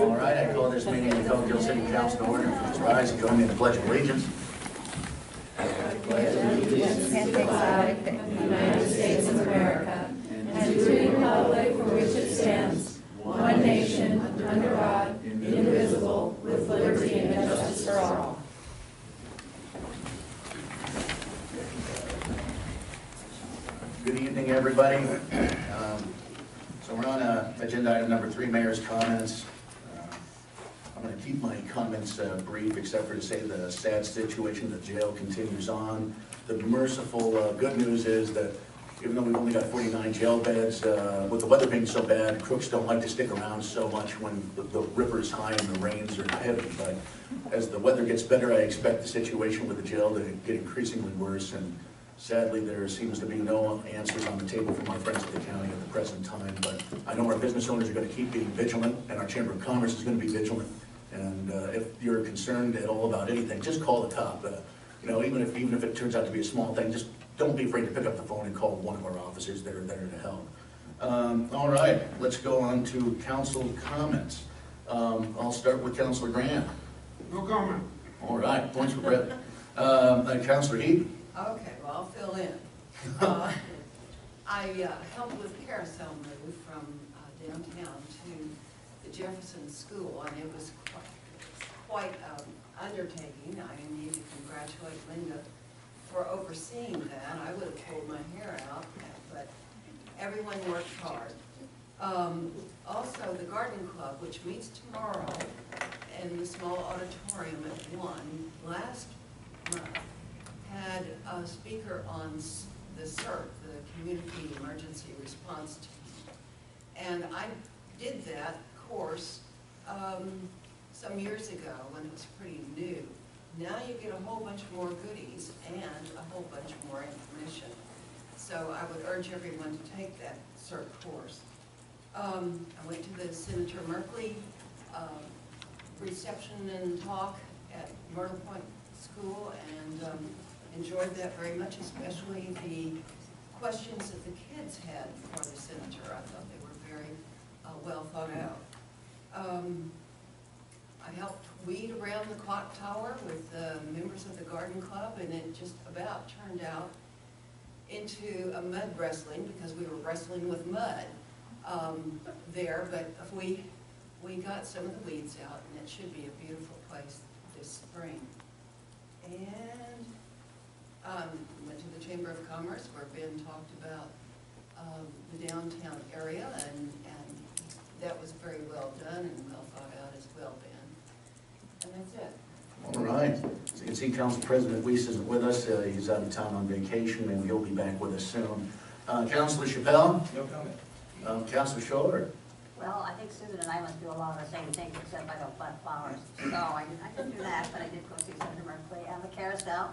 All right, I call this meeting of Coquille City Council to order. Please rise and join me in the pledge of allegiance. United States of America, and to the republic for which it stands, one nation, under God, indivisible, with liberty and justice for all. Good evening, everybody. Um, So we're on uh, agenda item number three, mayor's comments. I'm going to keep my comments uh, brief, except for to say the sad situation, the jail continues on. The merciful, uh, good news is that even though we've only got 49 jail beds, uh, with the weather being so bad, crooks don't like to stick around so much when the- the river's high and the rains are heavy. But as the weather gets better, I expect the situation with the jail to get increasingly worse. And sadly, there seems to be no answers on the table from our friends at the county at the present time. But I know our business owners are going to keep being vigilant, and our Chamber of Commerce is going to be vigilant. And uh, if you're concerned at all about anything, just call the top. Uh, You know, even if, even if it turns out to be a small thing, just don't be afraid to pick up the phone and call one of our officers that are there to help. Um, All right, let's go on to council comments. Um, I'll start with Councilor Graham. No comment. All right, points for Brett. Um, uh, Councilor Heath. Okay, well, I'll fill in. Uh, I uh, helped with carousel move from uh, downtown to the Jefferson School, and it was qui- quite um, undertaking. I need to congratulate Linda for overseeing that. I would have pulled my hair out, but everyone worked hard. Um, Also, the garden club, which meets tomorrow in the small auditorium at one, last month, had a speaker on the CERT, the Community Emergency Response Team. And I did that course um, some years ago when it was pretty new. Now you get a whole bunch more goodies and a whole bunch more information. So I would urge everyone to take that CERT course. Um, I went to the Senator Merkley um, reception and talk at Myrtle Point School and um, enjoyed that very much, especially the questions that the kids had for the senator. I thought they were very uh, well thought out. Um, I helped weed around the clock tower with the members of the garden club, and it just about turned out into a mud wrestling, because we were wrestling with mud um, there, but we, we got some of the weeds out, and it should be a beautiful place this spring. And um, went to the Chamber of Commerce, where Ben talked about um, the downtown area, and that was very well done and well thought out as well, Ben. And that's it. All right. As you can see, Council President Wiese isn't with us. Uh, He's out of town on vacation, and he'll be back with us soon. Uh, Councilor Chappelle? No comment. Um, Councilor Short? Well, I think Susan and I must do a lot of the same things, except I don't plant flowers. So I, I didn't do that, but I did go see Senator Merkley and the carousel.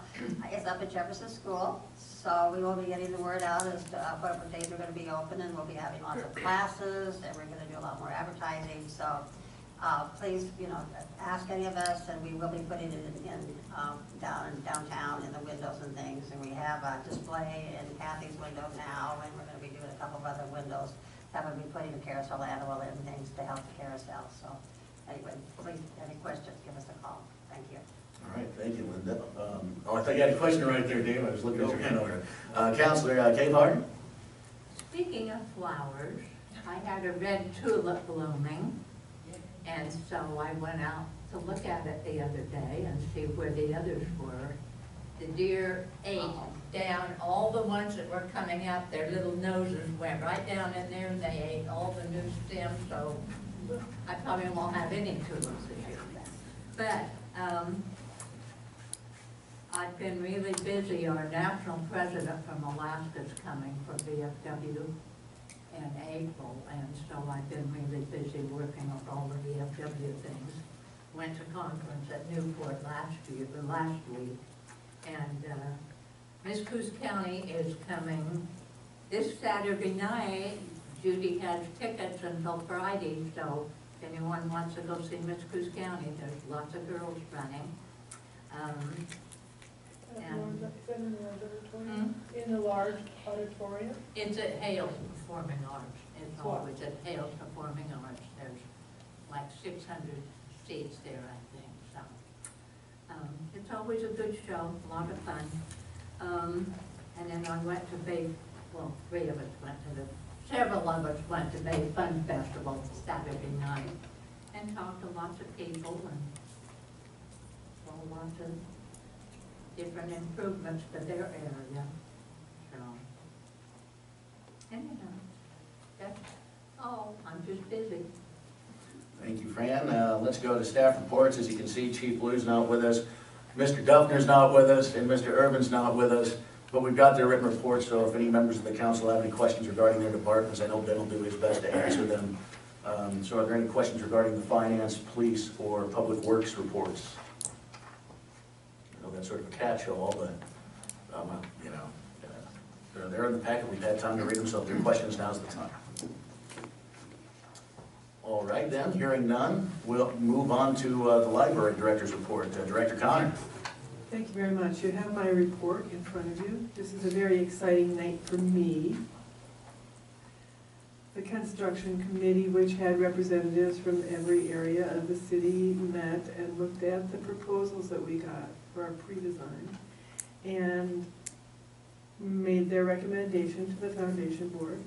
It's up at Jefferson School, so we will be getting the word out as to uh, what days we're gonna be open, and we'll be having lots of classes, and we're gonna do a lot more advertising, so, uh, please, you know, ask any of us, and we will be putting it in, in, um, down, downtown in the windows and things, and we have a display in Kathy's window now, and we're gonna be doing a couple of other windows that would be putting a carousel animal in things to help the carousel. So anyway, please, any questions, give us a call. Thank you. All right, thank you, Linda. Um, Oh, I thought you had a question right there, Dave. I was looking at your hand over. Uh, Councilor uh, Capehart? Speaking of flowers, I had a red tulip blooming, and so I went out to look at it the other day and see where the others were. The deer ate down all the ones that were coming up, their little noses went right down in there, and they ate all the new stems, so I probably won't have any tulips this year. But, um, I've been really busy, our national president from Alaska's coming for VFW in April, and so I've been really busy working on all the VFW things. Went to conference at Newport last year, the last week, and, uh, Miss Coos County is coming this Saturday night. Judy has tickets until Friday, so if anyone wants to go see Miss Coos County, there's lots of girls running. Um, And- in the auditorium? hmm? In the large auditorium? It's at Hales Performing Arts, it's always at Hales Performing Arts, there's like six hundred seats there, I. Um, It's always a good show, a lot of fun. Um, And then I went to Bay, well, three of us went to the, several of us went to Bay Fun Festival Saturday night and talked to lots of people and saw lots of different improvements to their area, so. Anyhow, that's all, I'm just busy. Thank you, Fran. Uh, Let's go to staff reports. As you can see, Chief Blue's not with us, Mr. Duffner's not with us, and Mr. Urban's not with us. But we've got their written reports, so if any members of the council have any questions regarding their departments, I know Ben will do his best to answer them. Um, So are there any questions regarding the finance, police, or public works reports? I know that's sort of a catch-all, but, um, you know, uh, they're there in the packet. We've had time to read them, so if there are questions, now's the time. All right then, hearing none, we'll move on to uh, the library director's report. Uh, Director Connor? Thank you very much. You have my report in front of you. This is a very exciting night for me. The construction committee, which had representatives from every area of the city, met and looked at the proposals that we got for our pre-design and made their recommendation to the foundation board.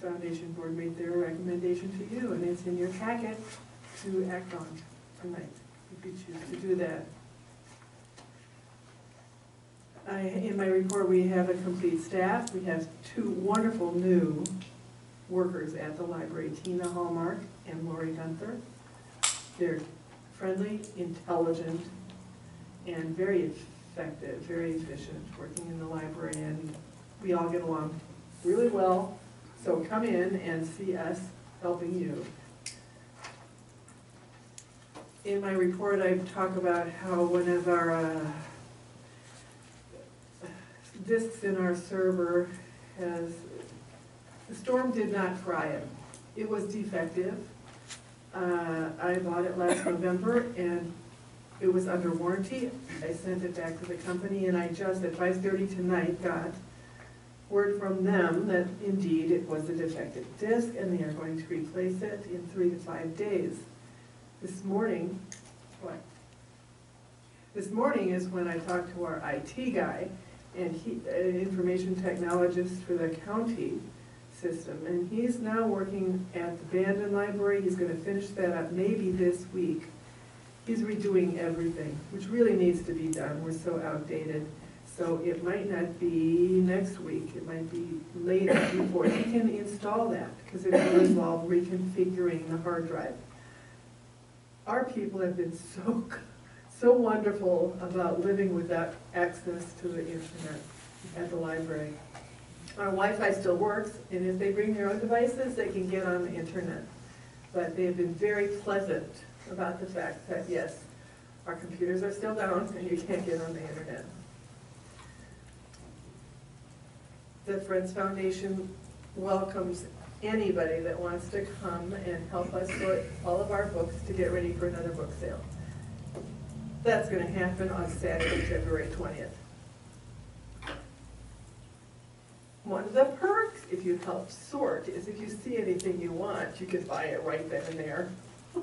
Foundation board made their recommendation to you, and it's in your packet to act on tonight, if you choose to do that. I, in my report, we have a complete staff. We have two wonderful new workers at the library, Tina Hallmark and Lori Gunther. They're friendly, intelligent, and very effective, very efficient, working in the library, and we all get along really well. So come in and see us helping you. In my report, I talk about how one of our, uh, disks in our server has, the storm did not fry it. It was defective. Uh, I bought it last November and it was under warranty. I sent it back to the company and I just at five thirty tonight got word from them that indeed it was a defective disk and they are going to replace it in three to five days. This morning, what? This morning is when I talked to our IT guy and he, an information technologist for the county system, and he's now working at the Bandon Library, he's gonna finish that up maybe this week. He's redoing everything, which really needs to be done, we're so outdated. So it might not be next week, it might be later before he can install that, because it will involve reconfiguring the hard drive. Our people have been so so wonderful about living without access to the internet at the library. Our Wi-Fi still works, and if they bring their own devices, they can get on the internet. But they have been very pleasant about the fact that, yes, our computers are still down and you can't get on the internet. The Friends Foundation welcomes anybody that wants to come and help us sort all of our books to get ready for another book sale. That's gonna happen on Saturday, February twentieth. One of the perks, if you help sort, is if you see anything you want, you can buy it right then and there.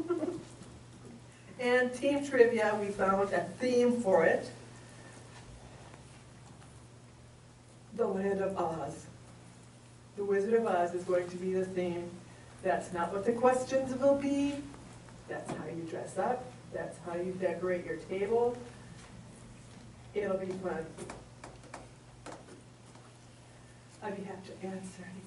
And team trivia, we found a theme for it. The Land of Oz. The Wizard of Oz is going to be the theme. That's not what the questions will be. That's how you dress up. That's how you decorate your table. It'll be fun. I'd be happy to answer any.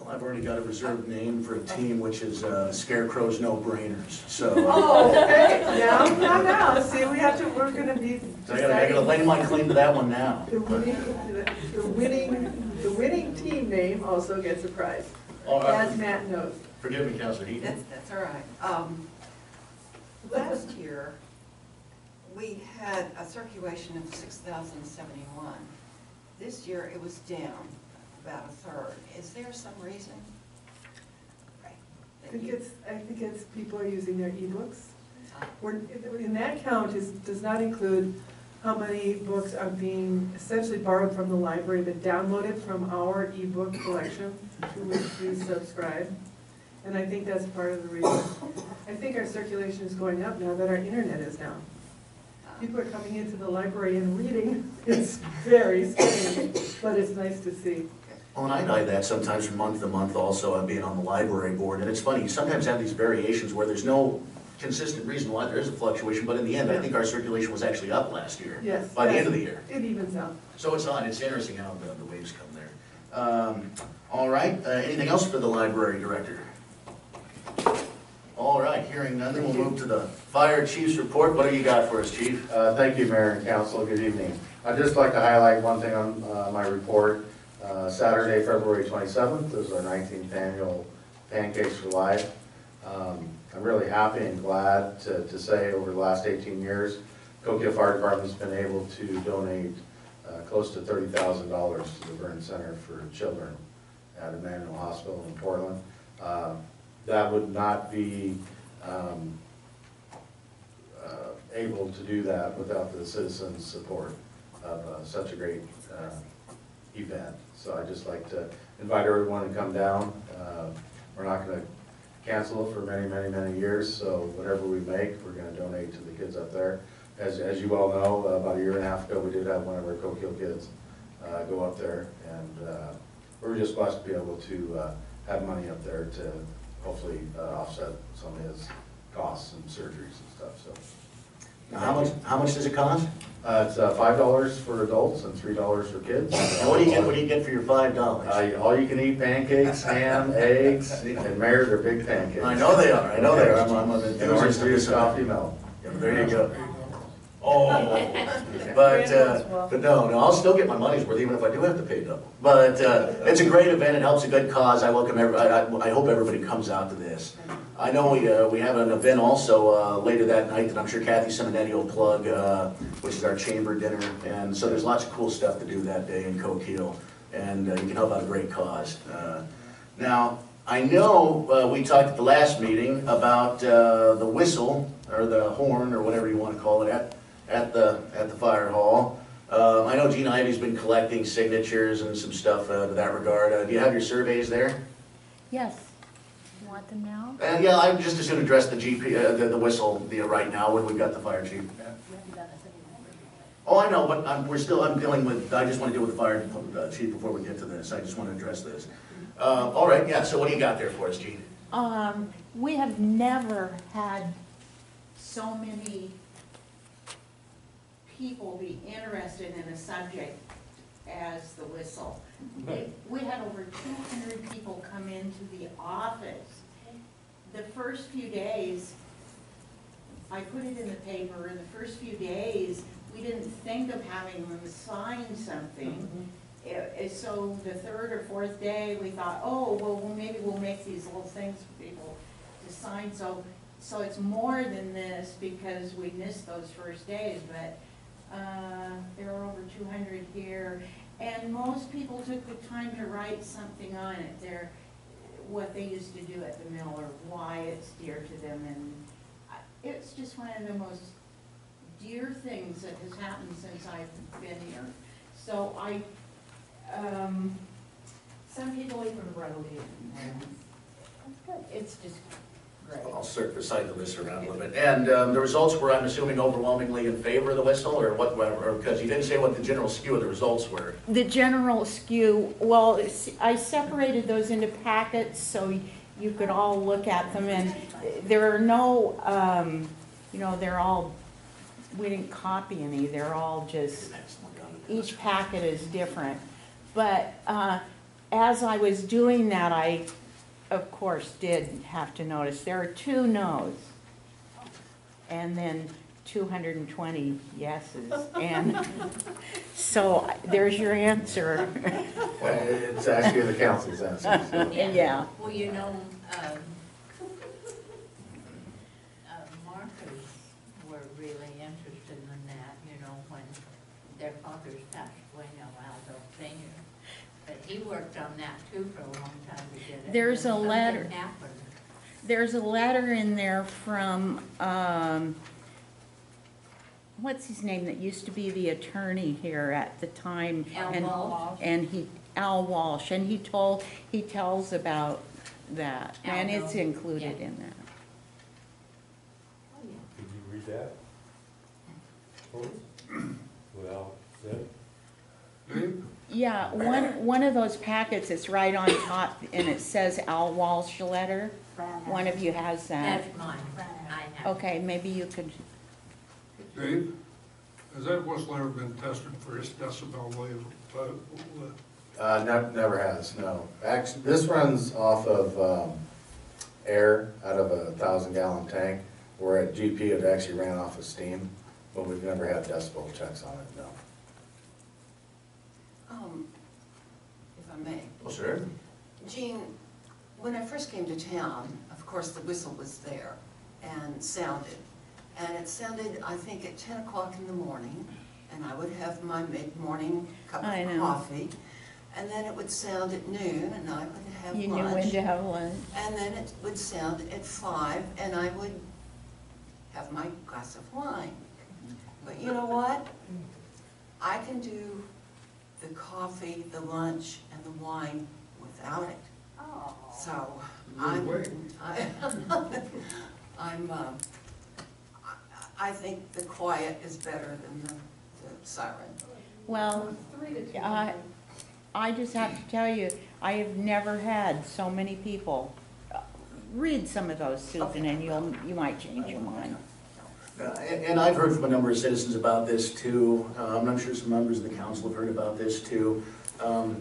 Well, I've already got a reserved name for a team, which is uh, Scarecrow's No Brainers, so. Oh, okay, now, now, now, see, we have to, we're gonna be So I gotta, I gotta lay my claim to that one now. the winning, the winning, the winning team name also gets a prize, All right. as Matt knows. Forgive me, Counselor Heaton. That's, that's all right. Um, Last year, we had a circulation of six thousand seventy-one. This year, it was down about a third. Is there some reason? Right, I that think you- it's, I think it's, people are using their ebooks. uh, We're, in that count is, does not include how many books are being essentially borrowed from the library, but downloaded from our ebook collection to which we subscribe. And I think that's part of the reason. I think our circulation is going up now that our internet is down. People are coming into the library and reading. It's very strange, but it's nice to see. Well, and I know that sometimes from month to month also, I'm being on the library board, and it's funny, you sometimes have these variations where there's no consistent reason why there is a fluctuation, but in the end, I think our circulation was actually up last year. Yes. By the yes. end of the year. It evens out. So it's odd, it's interesting how the, the waves come there. Um, all right, uh, anything else for the library director? All right, hearing none, then we'll move to the fire chief's report. What do you got for us, chief? Uh, Thank you, Mayor and Council. Good evening. I'd just like to highlight one thing on uh, my report. Uh, Saturday, February 27th is our 19th annual Pancakes for Life. Um, I'm really happy and glad to to say over the last 18 years, Coquille Fire Department's been able to donate uh, close to $30,000 to the Burn Center for Children at Emanuel Hospital in Portland. Uh, That would not be um, uh, able to do that without the citizens' support of uh, such a great event. So I'd just like to invite everyone to come down. Uh, We're not going to cancel it for many, many, many years, so whatever we make, we're going to donate to the kids up there. As, as you all know, about a year and a half ago, we did have one of our Coquille kids uh, go up there, and uh, we were just blessed to be able to uh, have money up there to hopefully uh, offset some of his costs and surgeries and stuff, so. Now, how much, how much does it cost? Uh, it's, uh, five dollars for adults and three dollars for kids. And what do you get, what do you get for your five dollars? Uh, all you can eat pancakes, ham, eggs, and Mayor, they're big pancakes. I know they are, I know they are, I'm, I'm an And orange enthusiast juice, coffee, milk. Yeah, There you go. Oh, but, uh, but no, no, I'll still get my money's worth even if I do have to pay double. But, uh, it's a great event, it helps a good cause, I welcome every, I, I, I hope everybody comes out to this. I know we, uh, we have an event also, uh, later that night that I'm sure Kathy Simonetti will plug, uh, which is our chamber dinner. And so there's lots of cool stuff to do that day in Coquille, and uh, you can help out a great cause. Uh, Now, I know, uh, we talked at the last meeting about, uh, the whistle, or the horn, or whatever you wanna call it, at, at the, at the fire hall. Um, I know Jean Ivey's been collecting signatures and some stuff, uh, to that regard. Uh, do you have your surveys there? Yes. You want them now? Uh, yeah, I'm just as soon address the GP, uh, the, the whistle, the, right now, when we've got the fire chief. We haven't done a thing. Oh, I know, but I'm, we're still, I'm dealing with, I just wanna deal with the fire uh, chief before we get to this, I just wanna address this. Uh, all right, yeah, so what do you got there for us, Jean? Um, we have never had so many people be interested in a subject as the whistle. We had over two hundred people come into the office. The first few days, I put it in the paper, in the first few days, we didn't think of having them sign something. Mm-hmm. It- it- so the third or fourth day, we thought, oh, well, well, maybe we'll make these little things for people to sign, so, so it's more than this because we missed those first days, but, uh, there are over two hundred here. And most people took the time to write something on it, their, what they used to do at the mill or why it's dear to them and it's just one of the most dear things that has happened since I've been here. So I, um, some people even wrote it, it's just I'll circle the list around a little bit. And, um, the results were, I'm assuming overwhelmingly in favor of the whistle, or what, because you didn't say what the general skew of the results were. The general skew, well, it's- I separated those into packets so you could all look at them, and there are no, um, you know, they're all, we didn't copy any, they're all just, each packet is different. But, uh, as I was doing that, I, of course, did have to notice, there are two no's. And then two hundred and twenty yeses, and so there's your answer. Well, It's actually the council's answer, so. Yeah. Well, you know, um, uh, markers were really interested in that, you know, when their fathers passed away now, Aldo Senior. But he worked on that too for a long time, he did it. There's a letter. There's a letter in there from, um, what's his name that used to be the attorney here at the time? Al and- Walsh. And he, Al Walsh, and he told, he tells about that, and it's Aldo, included yeah. in that. Did you read that? Well, said, Yeah, one, one of those packets is right on top, and it says Al Walsh letter. One of you has that. That's mine, I have. Okay, maybe you could, Dave, has that whistle ever been tested for its decibel level? uh, Uh, ne- never has, no. Actually, this runs off of, um, air out of a thousand gallon tank, where at GP it actually ran off of steam, but we've never had decibel checks on it, no. Um, If I may. Well, sir? Jean, when I first came to town, of course, the whistle was there and sounded. And it sounded, I think, at ten o'clock in the morning, and I would have my mid-morning cup I of know. coffee. And then it would sound at noon, and I would have you knew when lunch. to have lunch. And then it would sound at five, and I would have my glass of wine. But you know what? I can do the coffee, the lunch, and the wine without it. Oh. So, I'm, way. I- I'm, uh, I- I think the quiet is better than the the siren. Well, Three to two. I, I just have to tell you, I have never had so many people. Read some of those, Susan, and you'll, you might change your mind. Uh, And and I've heard from a number of citizens about this too. Um, I'm sure some members of the council have heard about this too. Um,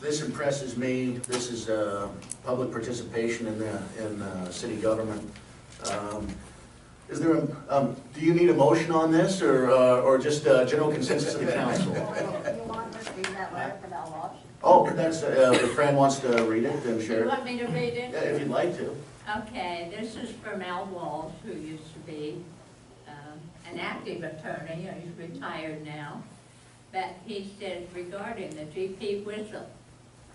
This impresses me. This is uh, public participation in the, in uh, city government. Um, Is there, a- um, do you need a motion on this or, uh, or just uh, general consensus of the council? You want to read that letter from Al Walsh? Oh, that's, uh, if Fran wants to read it, then Do you want me to read it? Yeah, it? If you'd like to. Okay, this is from Al Walsh, who used to be an active attorney, he's retired now. But he says regarding the GP whistle,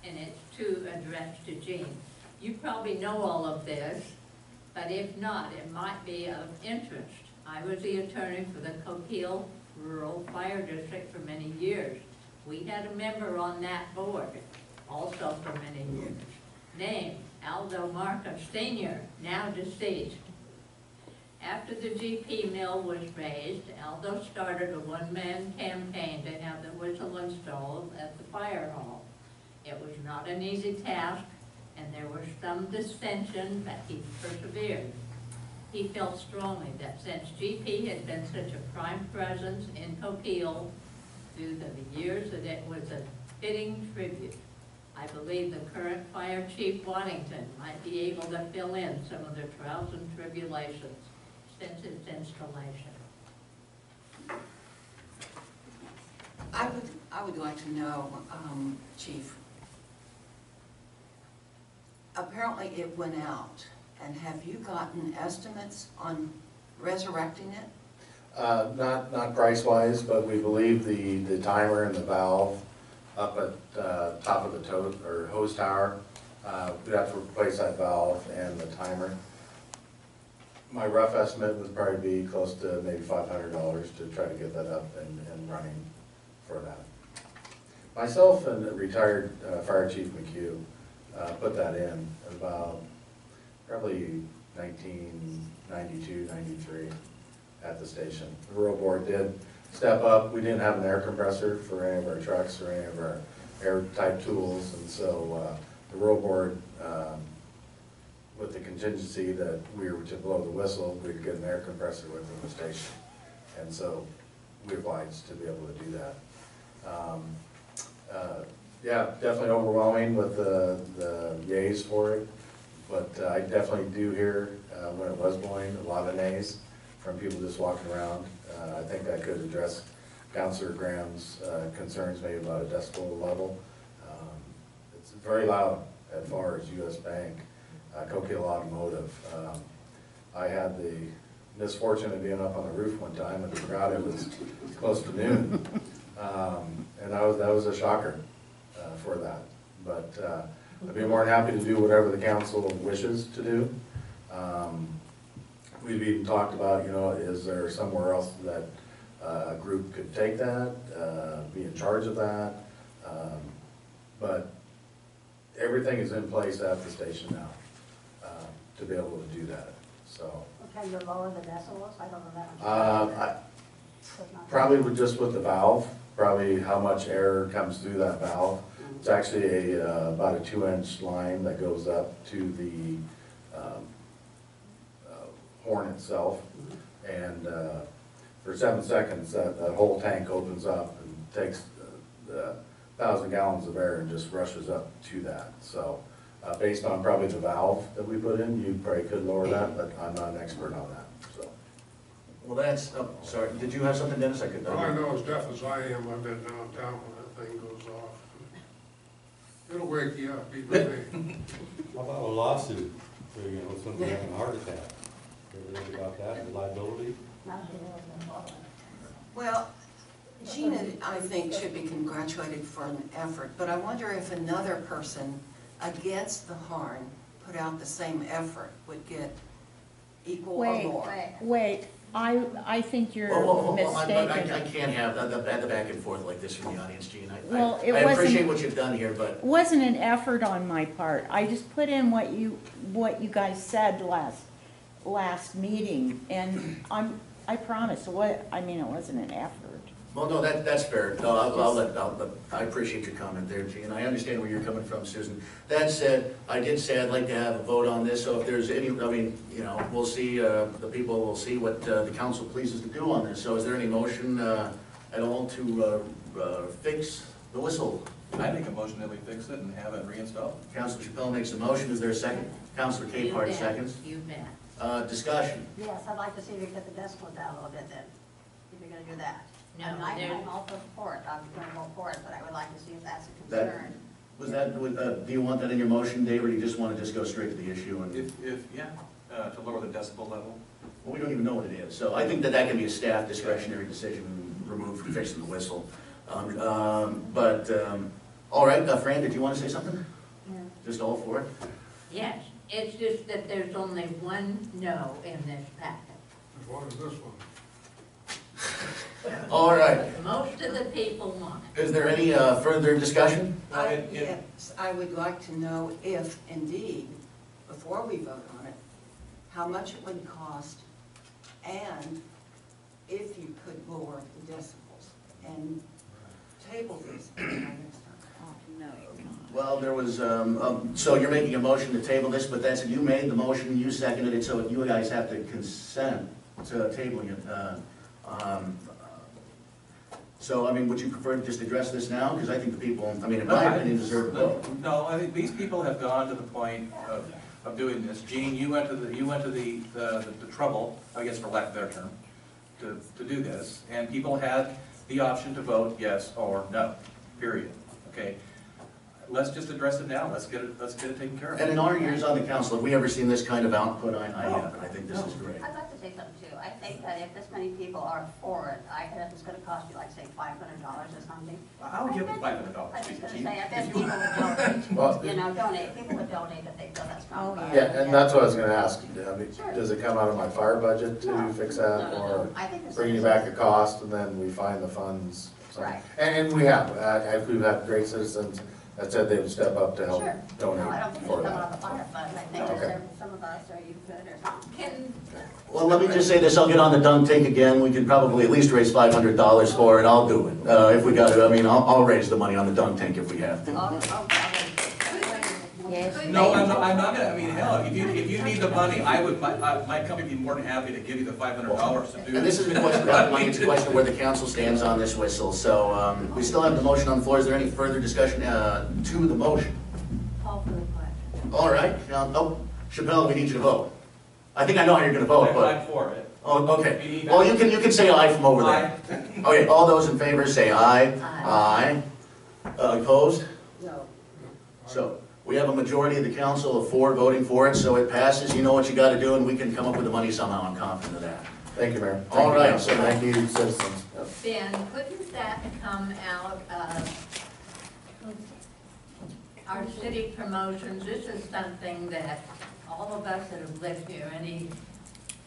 and it's to address to Jean. You probably know all of this, but if not, it might be of interest. I was the attorney for the Coquille Rural Fire District for many years. We had a member on that board also for many years, named Aldo Marcus Senior, now deceased. After the GP mill was razed, Aldo started a one-man campaign to have the whistle installed at the fire hall. It was not an easy task, and there was some dissension, but he persevered. He felt strongly that since GP had been such a prime presence in Coquille through the years, that it was a fitting tribute. I believe the current fire chief Waddington might be able to fill in some of the trials and tribulations since its installation. I would, I would like to know, um, Chief, apparently it went out, and have you gotten estimates on resurrecting it? Uh, not, not price-wise, but we believe the, the timer and the valve up at, uh, top of the tow, or hose tower, uh, we'd have to replace that valve and the timer. My rough estimate would probably be close to maybe five hundred dollars to try to get that up and, and running for that. Myself and retired uh, Fire Chief McHugh, uh, put that in about probably 1992, 93 at the station. The rural board did step up, we didn't have an air compressor for any of our trucks or any of our air-type tools, and so, uh, the rural board, um, with the contingency that we were to blow the whistle, we'd get an air compressor within the station. And so, we obliged to be able to do that. Um, uh, Yeah, definitely overwhelming with the, the yays for it, but uh, I definitely do hear, uh, when it was blowing, a lot of nays from people just walking around. Uh, I think that could address Councilor Graham's uh, concerns maybe about a decibel level. Um, It's very loud as far as US Bank, uh, Coquille Automotive. Um, I had the misfortune of being up on the roof one time and forgot it was close to noon. Um, And that was, that was a shocker uh, for that. But uh, I'd be more than happy to do whatever the council wishes to do. Um, We've even talked about, you know, is there somewhere else that uh, a group could take that, uh, be in charge of that? Um, But everything is in place at the station now. To be able to do that, so. Lower the decibels? I don't know that. much. Uh, I, But not- Probably just with the valve, probably how much air comes through that valve. It's actually a, uh, about a two-inch line that goes up to the um, uh, horn itself. And uh, for seven seconds, that, that whole tank opens up and takes the- the thousand gallons of air and just rushes up to that. So, uh, based on probably the valve that we put in, you probably could lower that, but I'm not an expert on that, so. Well, that's, oh, sorry, did you have something, Dennis? I could. All I know, as deaf as I am, I've been downtown when that thing goes off. It'll wake you up, even me. How about a lawsuit, for, you know, somebody having a heart attack? Ever think about that, the liability? not being able to lower it. Well, Gina, I think, should be congratulated for an effort, but I wonder if another person against the horn put out the same effort would get equal or Wait, more. Wait, Wait, I, I think you're Whoa, whoa, whoa, whoa, I- I, I mistaken. can't have the, the the back and forth like this from the audience, Jean. I- I- Well, it I appreciate wasn't- what you've done here, but It Wasn't an effort on my part. I just put in what you, what you guys said last, last meeting. And I'm, I promise, what, I mean, it wasn't an effort. Well, no, that, that's fair. No, I'll, I'll let, I'll, let- I appreciate your comment there, Jean. I understand where you're coming from, Susan. That said, I did say I'd like to have a vote on this, so if there's any, I mean, you know, we'll see, uh, the people will see what, uh, the council pleases to do on this. So is there any motion, uh, at all to, uh, uh, fix the whistle? I make a motion that we fix it and have it reinstalled. Councilor Chappelle makes a motion. Is there a second? Councilor You Capehart bet, seconds. You bet. Uh, discussion. yes, I'd like to see if you get the decibel down a little bit then, if you're gonna do that. No, I mean, I- there- I'm also for it, I'm gonna vote for it, but I would like to see if that's a That- concern. Was that, would, uh, do you want that in your motion, Dave, or do you just want to just go straight to the issue and? If, if, yeah, uh, to lower the decibel level. Well, we don't even know what it is, so I think that that can be a staff discretionary decision, removed from fixing the whistle. Um, um, But, um, all right, uh, Fran, did you want to say something? Yeah. Just all for it? Yes, it's just that there's only one no in this packet. As long as this one. All right, Most of the people want it. is there any uh, further discussion? I, it- it- yes, I would like to know if indeed, before we vote on it, how much it would cost and if you could lower the decibels and table this next time. No, you're not. Well, there was, um, um, so you're making a motion to table this, but that's, you made the motion, you seconded it, so you guys have to consent to tabling it. uh, um, So, I mean, would you prefer to just address this now? Because I think the people, I mean, in my opinion, deserve a vote. No, I think these people have gone to the point of, of doing this. Jean, you went to the, you went to the, the, the trouble, I guess for lack of a better term, to, to do this. And people had the option to vote yes or no, period, okay? Let's just address it now, let's get it, let's get it taken care of. And in our years on the council, have we ever seen this kind of output? I, I haven't. I think this is great. I'd like to say something too. I think that if this many people are for it, I, if it's gonna cost you like, say, five hundred dollars or something. I'll give them five hundred I dollars. was just gonna say, I bet people would donate, Well, you know, donate, people would donate if they feel that's Oh, not. yeah. Yeah, and that's what I was gonna ask, I mean, Sure. does it come out of my fire budget No. to fix that, no, no. or I think the bringing back a cost, and then we find the funds? So- Right. And, and we have, uh, we've had great citizens that said they would step up to help Sure. donate No, I don't think for it's coming out that. of the fire fund. I think Okay. there's some of us, or you could, or something. Can, Well, let me just say this, I'll get on the dunk tank again. We can probably at least raise five hundred dollars for it. I'll do it. Uh, if we got to, I mean, I'll, I'll raise the money on the dunk tank if we have to. Oh, oh, Yes. No, I'm not, I'm not gonna, I mean, hell, if you, if you need the money, I would, my, uh, my company would be more than happy to give you the five hundred dollars to do. And this isn't a question about money, it's a question of where the council stands on this whistle. So, um, we still have the motion on the floor. Is there any further discussion, uh, to the motion? call for the question. All right, now, oh, Chappelle, we need you to vote. I think I know how you're gonna vote, I'm but, I'm for it. oh, okay. Well, you can, you can say aye from over there. Aye. Okay, all those in favor say aye. Aye. Aye. Uh, Opposed? No. So, we have a majority of the council of four voting for it, so it passes. You know what you gotta do, and we can come up with the money somehow. I'm confident of that. Thank you, Mayor. All Thank you, right. council. Thank you, citizens. Yep. Ben, couldn't that come out of our city promotions? This is something that all of us that have lived here any,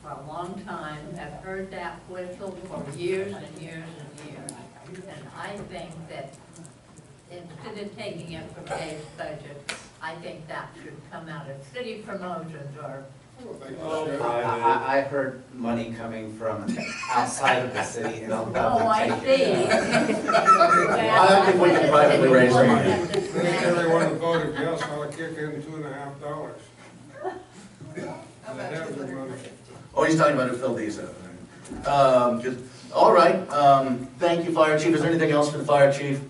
for a long time, have heard that whistle for years and years and years. And I think that instead of taking it from Dave's budget, I think that should come out of city promotions or Well, thank you, Oh, I, I- I heard money coming from outside of the city and I'll Oh, gladly I take see. it. I don't think we can privately raise the money. Thank everyone that voted yes, I'll kick in two and a half dollars. They have the money. Oh, he's talking about who filled these up. Um, good. All right, um, thank you, Fire Chief. Is there anything else for the Fire Chief?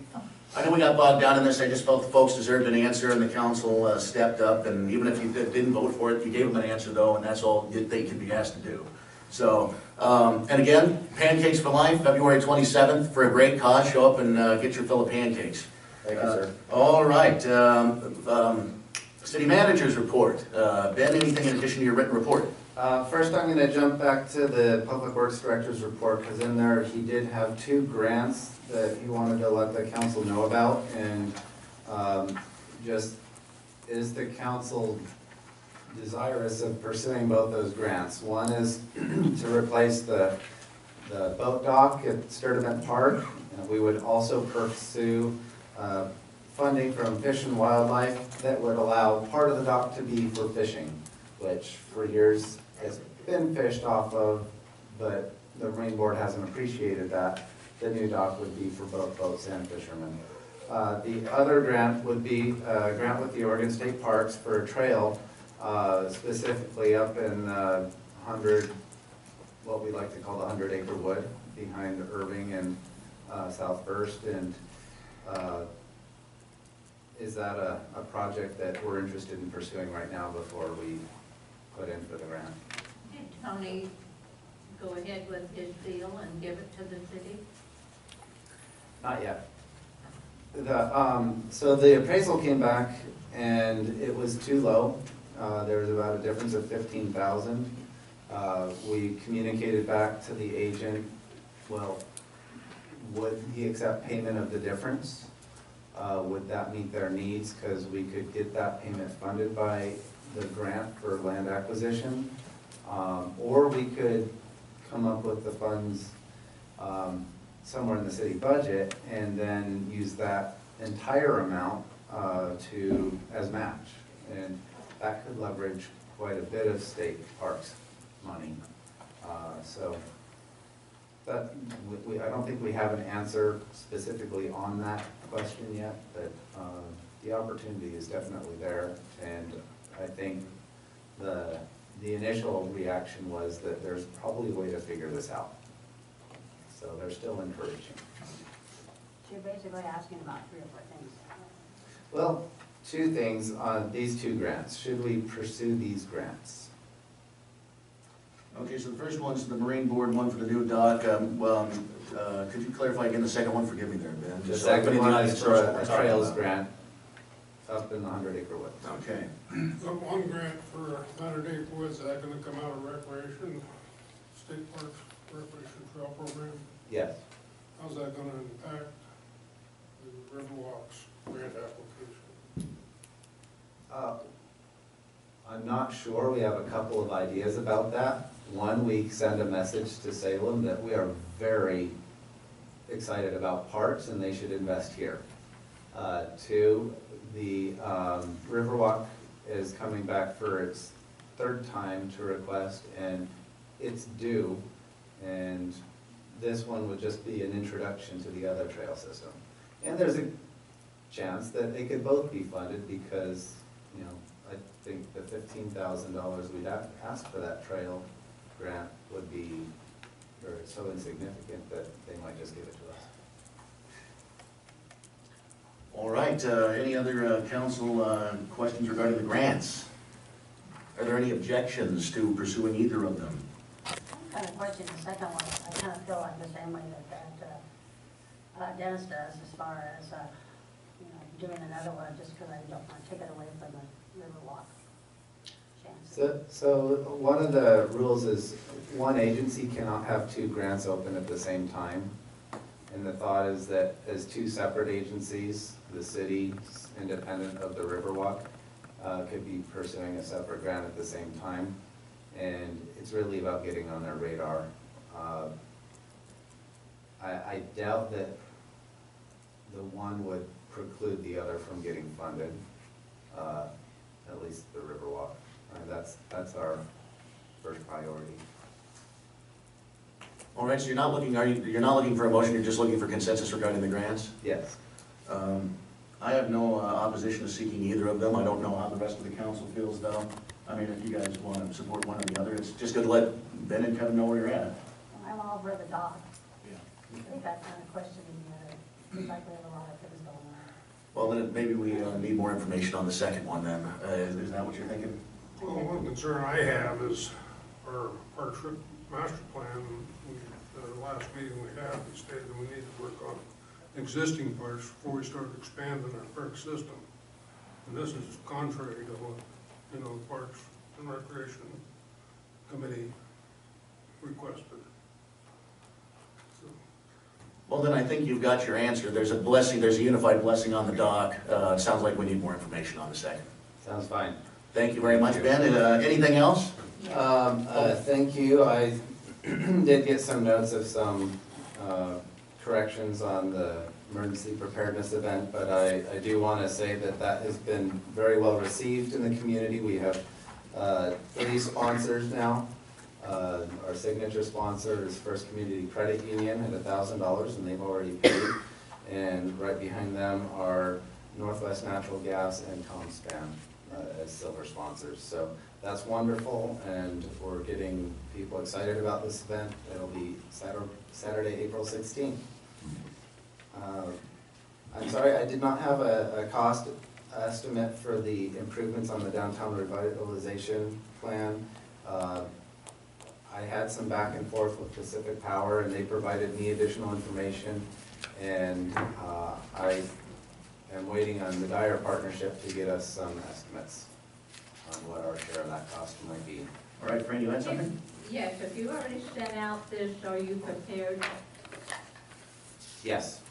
I know we got bogged down in this. I just felt the folks deserved an answer and the council uh, stepped up. And even if you did- didn't vote for it, you gave them an answer though, and that's all they can be asked to do. So, um, and again, Pancakes for Life, February 27th, for a great cause. Show up and uh, get your fill of pancakes. Thank you, sir. Uh, All right, um, um, city managers report. Uh, Ben, anything in addition to your written report? Uh, First, I'm gonna jump back to the Public Works Director's report, because in there, he did have two grants that he wanted to let the council know about, and um, just, is the council desirous of pursuing both those grants? One is to replace the, the boat dock at Sturdivant Park, and we would also pursue uh, funding from Fish and Wildlife that would allow part of the dock to be for fishing which for years has been fished off of, but the Marine Board hasn't appreciated that. The new dock would be for both boats and fishermen. Uh, The other grant would be a grant with the Oregon State Parks for a trail, uh, specifically up in uh, 100, what we like to call the 100 acre wood, behind Irving and uh, South First. And uh, is that a, a project that we're interested in pursuing right now before we put in for the grant? Did Tony go ahead with his deal and give it to the city? Not yet. The, um, so the appraisal came back and it was too low. Uh, there was about a difference of fifteen thousand. Uh, we communicated back to the agent, well, would he accept payment of the difference? Uh, would that meet their needs? Cause we could get that payment funded by the grant for land acquisition. Um, or we could come up with the funds, um, somewhere in the city budget and then use that entire amount uh, to, as match. And that could leverage quite a bit of state parks money. Uh, So that, we- I don't think we have an answer specifically on that question yet, but uh, the opportunity is definitely there. And I think the, the initial reaction was that there's probably a way to figure this out. So they're still encouraging. So you're basically asking about three or four things. Well, two things on these two grants. Should we pursue these grants? Okay, so the first one's the Marine Board, one for the new dock. Um, Well, uh, could you clarify again the second one? Forgive me there, Ben. The Just so everybody second in one is for a a trails grant up in the Hundred Acre Woods. Okay. The one grant for Hundred Acre Woods, is that gonna come out of recreation, state parks recreation trail program? Yes. How's that gonna impact the Riverwalks grant application? Uh, I'm not sure, we have a couple of ideas about that. One, we send a message to Salem that we are very excited about parks and they should invest here. Uh, Two, the um, Riverwalk is coming back for its third time to request and it's due. And this one would just be an introduction to the other trail system. And there's a chance that they could both be funded because, you know, I think the fifteen thousand dollars we'd have to ask for that trail grant would be, or so insignificant that they might just give it to us. All right, uh, any other uh, council uh, questions regarding the grants? Are there any objections to pursuing either of them? Kind of question the second one, I kind of feel like the same way that, that uh, uh, Dennis does as far as, uh, you know, doing another one, just because I don't want to take it away from the Riverwalk. So, so one of the rules is one agency cannot have two grants open at the same time. And the thought is that as two separate agencies, the city, independent of the Riverwalk, uh, could be pursuing a separate grant at the same time. And it's really about getting on their radar. Uh, I, I doubt that the one would preclude the other from getting funded, uh, at least the Riverwalk. Uh, That's, that's our first priority. All right, so you're not looking, are you, you're not looking for a motion, you're just looking for consensus regarding the grants? Yes. Um, I have no uh, opposition to seeking either of them. I don't know how the rest of the council feels though. I mean, if you guys want to support one or the other, it's just good to let Ben and Kevin know where you're at. I'm all over the dog. Yeah. I think that kind of question, uh, seems like we have a lot of things going on. Well, then maybe we uh, need more information on the second one then. Uh, Is is that what you're thinking? Well, one concern I have is our park trip master plan, we, the last meeting we had, we stated that we need to work on existing parks before we start expanding our park system. And this is contrary to what, you know, the Parks and Recreation Committee requested. So, Well, then I think you've got your answer. There's a blessing, there's a unified blessing on the dock. Uh, It sounds like we need more information on the second. Sounds fine. Thank you very much, Ben. Uh, Anything else? Um, uh, thank you. I did get some notes of some, uh, corrections on the emergency preparedness event, but I, I do want to say that that has been very well received in the community. We have uh, three sponsors now. Uh, our signature sponsor is First Community Credit Union at $1,000, and they've already paid. And right behind them are Northwest Natural Gas and ComSpan uh, as silver sponsors. So that's wonderful, and we're getting people excited about this event. It'll be Saturday, April 16th. Uh, I'm sorry, I did not have a, a, cost estimate for the improvements on the downtown revitalization plan. Uh, I had some back and forth with Pacific Power and they provided me additional information and uh, I am waiting on the Dyer partnership to get us some estimates on what our share of that cost might be. All right, Fran, you had something? Yes, if you already sent out this, are you prepared? Yes.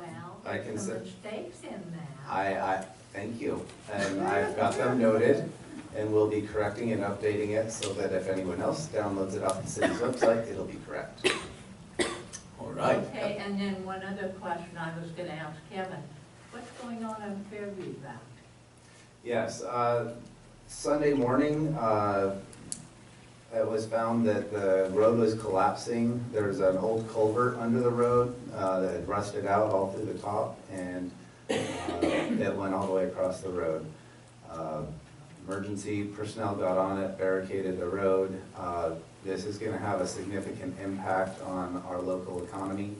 Well, I can there's some send- mistakes in that. I, I, thank you. And I've got them noted, and we'll be correcting and updating it so that if anyone else downloads it off the city's website, it'll be correct. All right. Okay, and then one other question I was gonna ask Kevin. What's going on on Fairview Route? Yes, uh, Sunday morning, uh, it was found that the road was collapsing. There's an old culvert under the road uh, that had rusted out all through the top, and uh, it went all the way across the road. Uh, Emergency personnel got on it, barricaded the road. Uh, This is gonna have a significant impact on our local economy.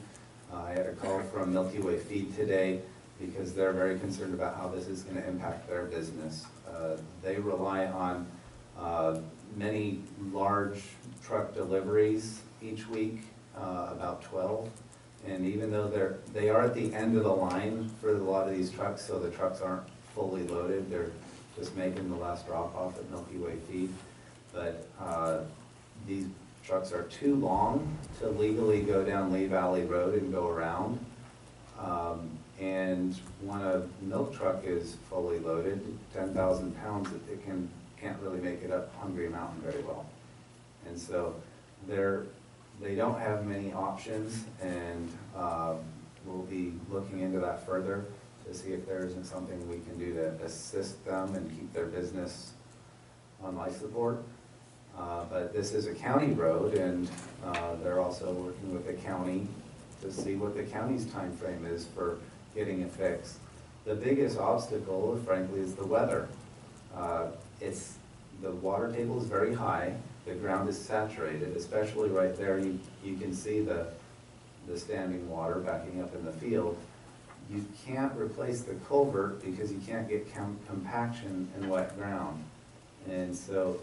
Uh, I had a call from Milky Way Feed today because they're very concerned about how this is gonna impact their business. Uh, They rely on many large truck deliveries each week, uh, about twelve. And even though they're, they are at the end of the line for a lot of these trucks, so the trucks aren't fully loaded, they're just making the last drop off at Milky Way Feed. But uh, these trucks are too long to legally go down Lee Valley Road and go around. Um, And when a milk truck is fully loaded, ten thousand pounds, it- it can, can't really make it up Hungry Mountain very well. And so they're, they don't have many options, and um, we'll be looking into that further to see if there isn't something we can do to assist them and keep their business on life support. Uh, But this is a county road, and uh, they're also working with the county to see what the county's time frame is for getting it fixed. The biggest obstacle, frankly, is the weather. Uh, It's, the water table is very high, the ground is saturated, especially right there, you, you can see the, the standing water backing up in the field. You can't replace the culvert because you can't get com- compaction in wet ground. And so,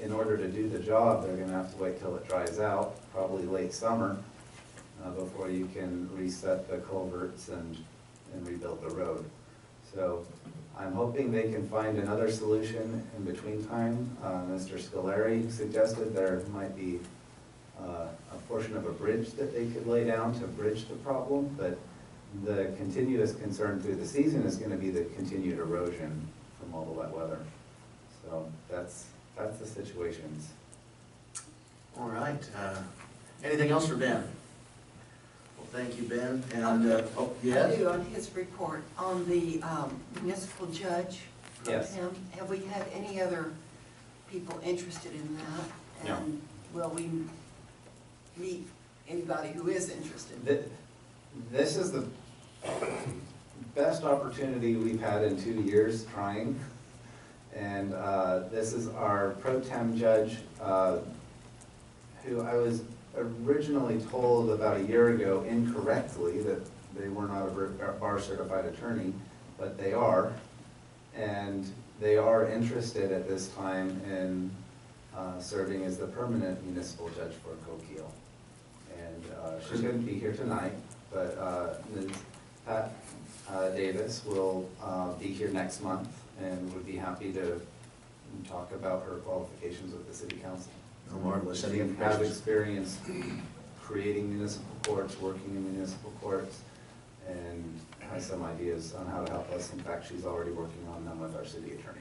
in order to do the job, they're gonna have to wait till it dries out, probably late summer, uh, before you can reset the culverts and, and rebuild the road. So I'm hoping they can find another solution in between time. Uh, Mr. Scolari suggested there might be uh, a portion of a bridge that they could lay down to bridge the problem, but the continuous concern through the season is gonna be the continued erosion from all the wet weather. So that's, that's the situations. All right. uh, Anything else for Ben? Well, thank you, Ben. And, uh, oh, I yes? do on his report, on the um, municipal judge Yes. protem, have we had any other people interested in that? Yeah. And will we meet anybody who is interested? Th- This is the best opportunity we've had in two years trying. And uh, this is our pro tem judge, uh, who I was originally told about a year ago incorrectly that they were not a bar- bar certified attorney, but they are. And they are interested at this time in uh, serving as the permanent municipal judge for Coquille. And uh, she couldn't be here tonight, but uh, Ms. Pat uh, Davis will uh, be here next month and would be happy to talk about her qualifications with the city council. Marvelous, any She has information? experience creating municipal courts, working in municipal courts, and has some ideas on how to help us. In fact, she's already working on them with our city attorney.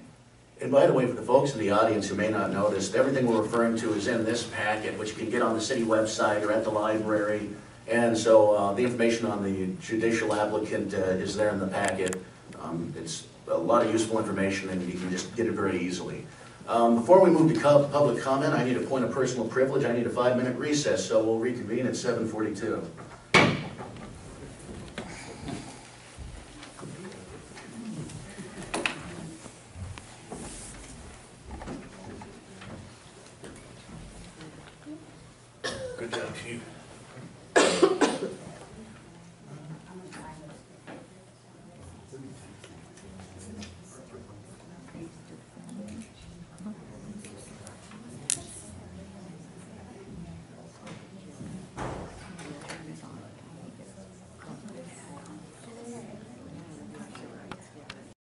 And by the way, for the folks in the audience who may not notice, everything we're referring to is in this packet, which you can get on the city website or at the library. And so uh, the information on the judicial applicant uh, is there in the packet. Um, It's a lot of useful information, and you can just get it very easily. Um, Before we move to co- public comment, I need a point of personal privilege. I need a five-minute recess, so we'll reconvene at 7:42.